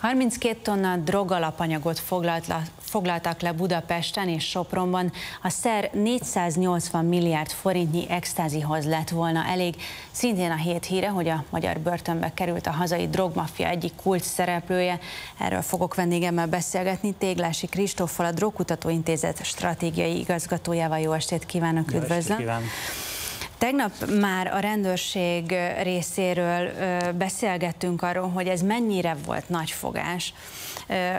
32 tonna drogalapanyagot foglaltak le Budapesten és Sopronban. A szer 480 milliárd forintnyi extázihoz lett volna elég. Szintén a hét híre, hogy a magyar börtönbe került a hazai drogmafia egyik kult szereplője. Erről fogok vendégemmel beszélgetni. Téglási Kristóffal, a Drogkutatóintézet stratégiai igazgatójával. Jó estét kívánok, üdvözlöm! Tegnap már a rendőrség részéről beszélgettünk arról, hogy ez mennyire volt nagy fogás,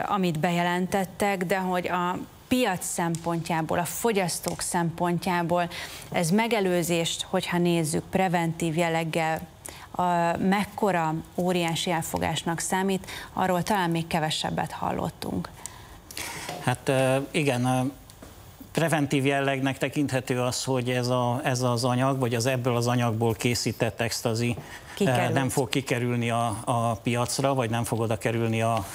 amit bejelentettek, de hogy a piac szempontjából, a fogyasztók szempontjából ez megelőzést, hogyha nézzük preventív jelleggel, a mekkora óriási elfogásnak számít, arról talán még kevesebbet hallottunk. Hát igen, preventív jellegnek tekinthető az, hogy ez, a, ez az anyag, vagy az ebből az anyagból készített extazi Kikerült. nem fog kikerülni a, a piacra, vagy nem fog oda kerülni a,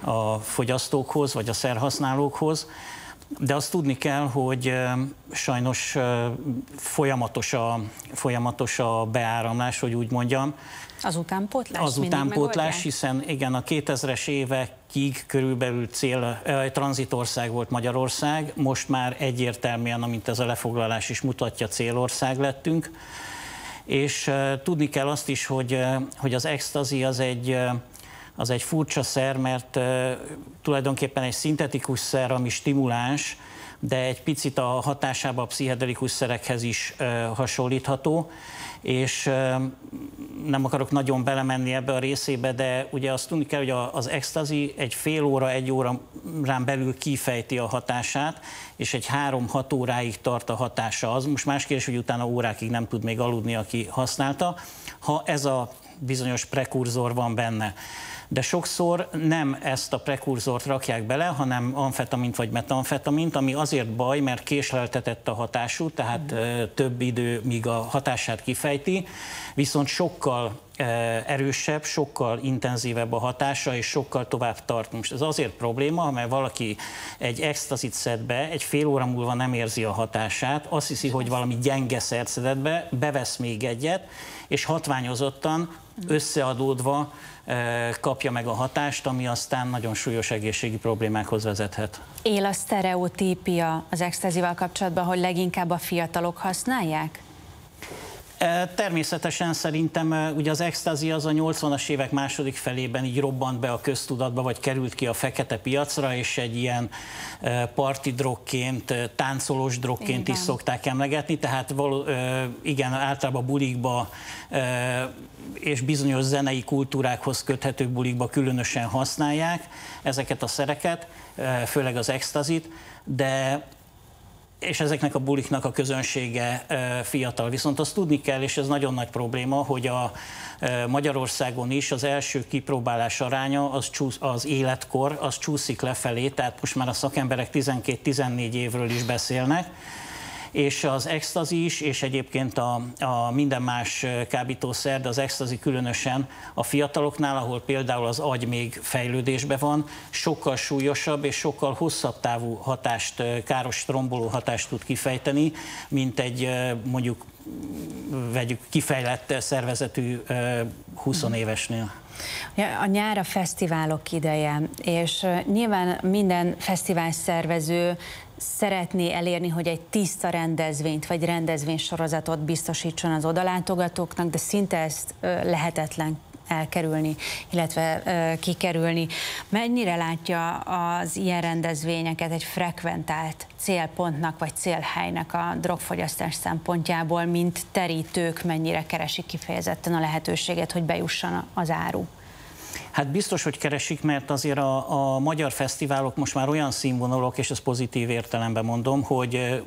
a fogyasztókhoz, vagy a szerhasználókhoz. De azt tudni kell, hogy sajnos folyamatos a, folyamatos a beáramlás, hogy úgy mondjam. Az utánpótlás? Az utánpótlás, hiszen igen, a 2000-es évekig körülbelül cél, eh, tranzitország volt Magyarország, most már egyértelműen, amint ez a lefoglalás is mutatja, célország lettünk. És tudni kell azt is, hogy, hogy az extazi az egy, az egy furcsa szer, mert tulajdonképpen egy szintetikus szer, ami stimuláns, de egy picit a hatásába a pszichedelikus szerekhez is hasonlítható és nem akarok nagyon belemenni ebbe a részébe, de ugye azt tudni kell, hogy az extazi egy fél óra, egy órán belül kifejti a hatását, és egy három-hat óráig tart a hatása. Az most más kérdés, hogy utána órákig nem tud még aludni, aki használta, ha ez a bizonyos prekurzor van benne de sokszor nem ezt a prekurzort rakják bele, hanem amfetamint vagy metamfetamint, ami azért baj, mert késleltetett a hatású, tehát mm. több idő, míg a hatását kifejti, viszont sokkal erősebb, sokkal intenzívebb a hatása, és sokkal tovább tart. Most ez azért probléma, mert valaki egy extazit szed be, egy fél óra múlva nem érzi a hatását, azt hiszi, hogy valami gyenge szert szedett be, bevesz még egyet, és hatványozottan, összeadódva kapja meg a hatást, ami aztán nagyon súlyos egészségi problémákhoz vezethet. Él a sztereotípia az extázival kapcsolatban, hogy leginkább a fiatalok használják? Természetesen szerintem ugye az extázi az a 80-as évek második felében így robbant be a köztudatba, vagy került ki a fekete piacra, és egy ilyen parti drogként, táncolós drogként igen. is szokták emlegetni, tehát való, igen, általában bulikba és bizonyos zenei kultúrákhoz köthető bulikba különösen használják ezeket a szereket, főleg az extazit, de és ezeknek a buliknak a közönsége fiatal. Viszont azt tudni kell, és ez nagyon nagy probléma, hogy a Magyarországon is az első kipróbálás aránya, az, csúsz, az életkor, az csúszik lefelé, tehát most már a szakemberek 12-14 évről is beszélnek, és az extazi is, és egyébként a, a minden más kábítószer, de az extazi különösen a fiataloknál, ahol például az agy még fejlődésben van, sokkal súlyosabb és sokkal hosszabb távú hatást, káros tromboló hatást tud kifejteni, mint egy mondjuk vegyük kifejlett szervezetű 20 évesnél. A nyár a fesztiválok ideje, és nyilván minden fesztivál szervező szeretné elérni, hogy egy tiszta rendezvényt vagy rendezvénysorozatot biztosítson az odalátogatóknak, de szinte ezt lehetetlen elkerülni, illetve kikerülni. Mennyire látja az ilyen rendezvényeket egy frekventált célpontnak vagy célhelynek a drogfogyasztás szempontjából, mint terítők mennyire keresik kifejezetten a lehetőséget, hogy bejusson az áru? Hát biztos, hogy keresik, mert azért a, a magyar fesztiválok most már olyan színvonalok, és ezt pozitív értelemben mondom, hogy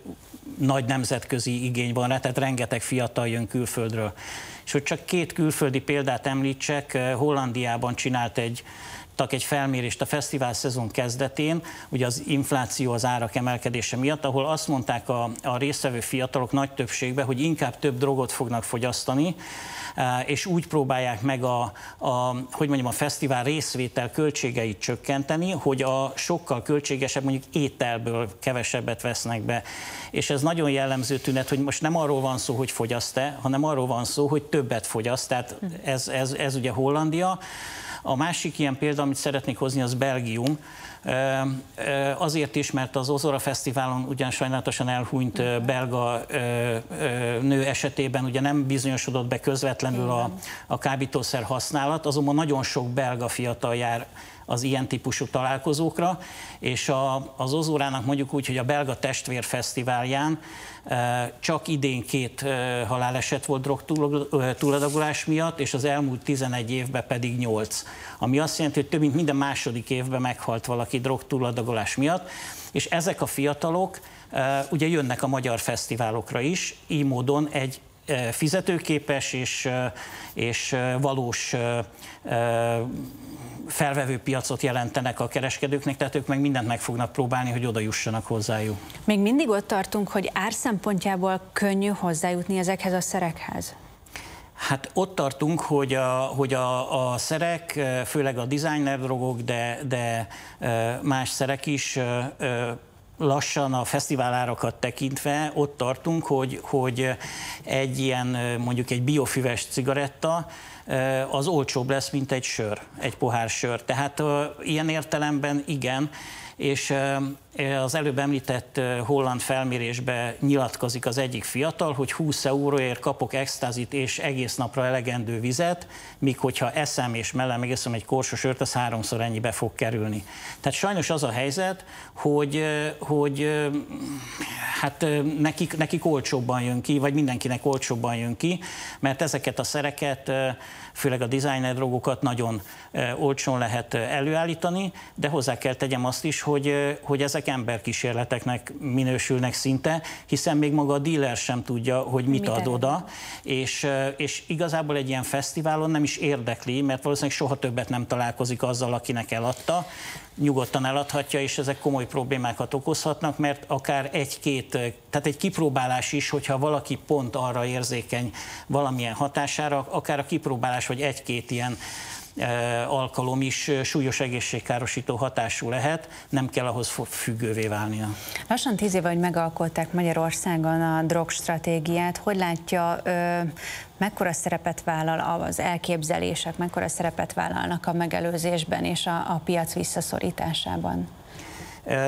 nagy nemzetközi igény van rá, tehát rengeteg fiatal jön külföldről. És hogy csak két külföldi példát említsek, Hollandiában csinált egy egy felmérést a fesztivál szezon kezdetén, ugye az infláció, az árak emelkedése miatt, ahol azt mondták a, a résztvevő fiatalok nagy többségben, hogy inkább több drogot fognak fogyasztani, és úgy próbálják meg a, a, hogy mondjam, a fesztivál részvétel költségeit csökkenteni, hogy a sokkal költségesebb mondjuk ételből kevesebbet vesznek be. És ez nagyon jellemző tünet, hogy most nem arról van szó, hogy fogyaszt-e, hanem arról van szó, hogy többet fogyaszt. Tehát ez, ez, ez ugye Hollandia. A másik ilyen példa, amit szeretnék hozni, az Belgium. Azért is, mert az Ozora Fesztiválon ugyan sajnálatosan elhunyt belga nő esetében ugye nem bizonyosodott be közvetlenül a, a kábítószer használat, azonban nagyon sok belga fiatal jár az ilyen típusú találkozókra, és a, az Ozórának mondjuk úgy, hogy a Belga Testvérfesztiválján csak idén két haláleset volt drogtúladagolás miatt, és az elmúlt 11 évben pedig 8. Ami azt jelenti, hogy több mint minden második évben meghalt valaki drogtúladagolás miatt, és ezek a fiatalok ugye jönnek a magyar fesztiválokra is, így módon egy fizetőképes és, és valós felvevő piacot jelentenek a kereskedőknek, tehát ők meg mindent meg fognak próbálni, hogy oda jussanak hozzájuk. Még mindig ott tartunk, hogy ár szempontjából könnyű hozzájutni ezekhez a szerekhez? Hát ott tartunk, hogy a, hogy a, a szerek, főleg a designer drogok, de, de más szerek is lassan a fesztiválárakat tekintve ott tartunk, hogy, hogy egy ilyen mondjuk egy biofüves cigaretta az olcsóbb lesz, mint egy sör, egy pohár sör. Tehát ilyen értelemben igen, és az előbb említett holland felmérésbe nyilatkozik az egyik fiatal, hogy 20 euróért kapok extázit és egész napra elegendő vizet, míg hogyha eszem és mellem megeszem egy korsos sört, az háromszor ennyibe fog kerülni. Tehát sajnos az a helyzet, hogy, hogy hát nekik, nekik olcsóbban jön ki, vagy mindenkinek olcsóbban jön ki, mert ezeket a szereket, főleg a designer drogokat nagyon olcsón lehet előállítani, de hozzá kell tegyem azt is, hogy, hogy ezek emberkísérleteknek minősülnek szinte, hiszen még maga a dealer sem tudja, hogy mit, mit ad oda, és, és igazából egy ilyen fesztiválon nem is érdekli, mert valószínűleg soha többet nem találkozik azzal, akinek eladta, nyugodtan eladhatja, és ezek komoly problémákat okozhatnak, mert akár egy-két, tehát egy kipróbálás is, hogyha valaki pont arra érzékeny valamilyen hatására, akár a kipróbálás, vagy egy-két ilyen alkalom is súlyos egészségkárosító hatású lehet, nem kell ahhoz függővé válnia. Lassan tíz éve, hogy megalkották Magyarországon a drogstratégiát, hogy látja, mekkora szerepet vállal az elképzelések, mekkora szerepet vállalnak a megelőzésben és a, a piac visszaszorításában?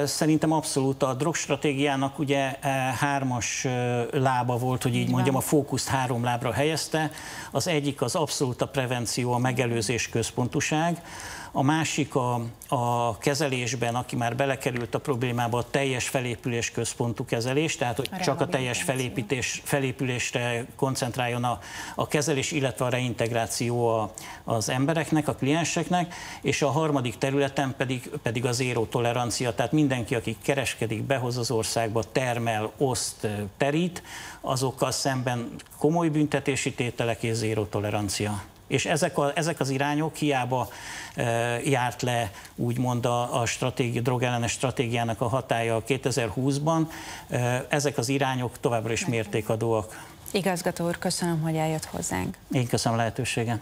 Szerintem abszolút. A drogstratégiának ugye hármas lába volt, hogy így mondjam, a fókuszt három lábra helyezte. Az egyik az abszolút a prevenció, a megelőzés központuság, a másik a, a kezelésben, aki már belekerült a problémába, a teljes felépülés központú kezelés, tehát hogy a csak a teljes felépítés, felépülésre koncentráljon a, a kezelés, illetve a reintegráció a, az embereknek, a klienseknek, és a harmadik területen pedig, pedig az zéró tolerancia, tehát mindenki, aki kereskedik, behoz az országba, termel, oszt, terít, azokkal szemben komoly büntetési tételek és zéró tolerancia. És ezek, a, ezek az irányok hiába e, járt le úgymond a, a stratégi, drogellenes stratégiának a hatája 2020-ban, e, ezek az irányok továbbra is mértékadóak. Igazgató úr, köszönöm, hogy eljött hozzánk. Én köszönöm a lehetőséget.